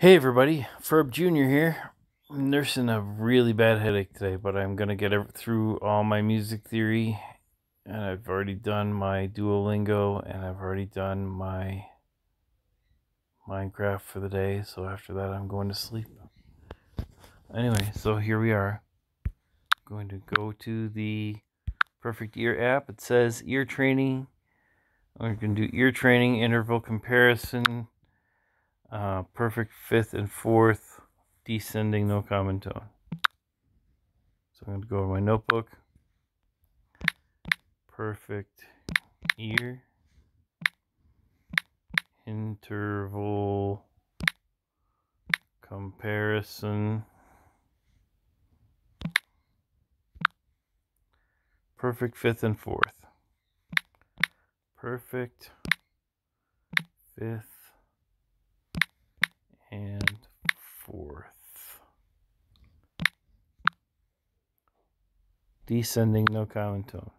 Hey everybody, FURB Jr. here. I'm nursing a really bad headache today, but I'm gonna get through all my music theory, and I've already done my Duolingo, and I've already done my Minecraft for the day. So after that, I'm going to sleep. Anyway, so here we are. I'm going to go to the Perfect Ear app. It says ear training. We're going to do ear training, interval comparison uh, perfect fifth and fourth, descending, no common tone. So I'm going to go over my notebook. Perfect ear. Interval comparison. Perfect fifth and fourth. Perfect fifth and fourth. Descending, no common tone.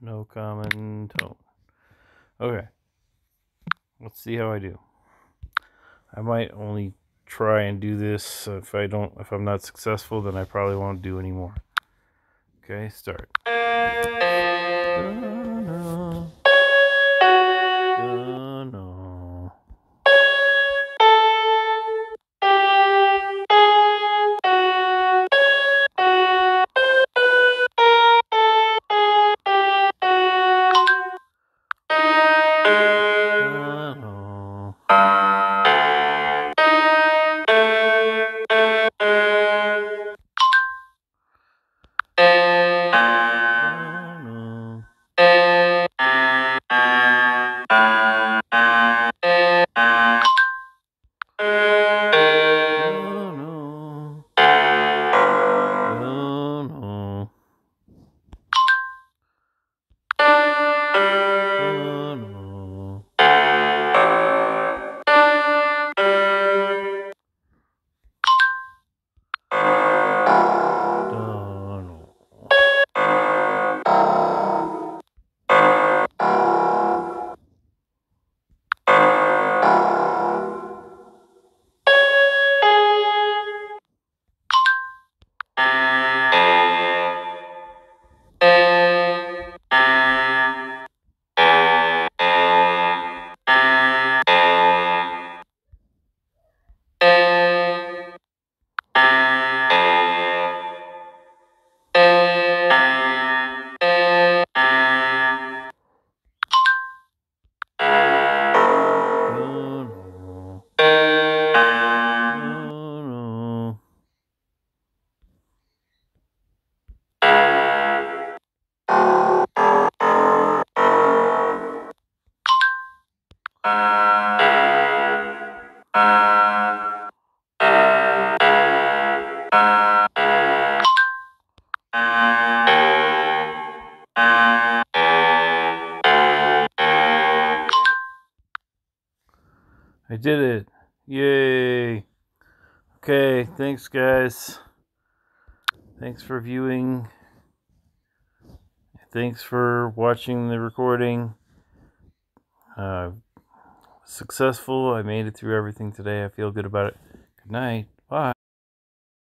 No common tone. Okay. Let's see how I do. I might only try and do this. If I don't, if I'm not successful, then I probably won't do anymore. Okay, start. Música I did it. Yay. Okay, thanks guys. Thanks for viewing. Thanks for watching the recording. Uh, successful. I made it through everything today. I feel good about it. Good night.